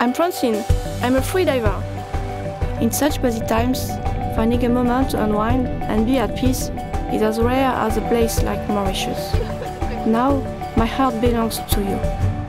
I'm Francine. I'm a freediver. In such busy times, finding a moment to unwind and be at peace is as rare as a place like Mauritius. Now, my heart belongs to you.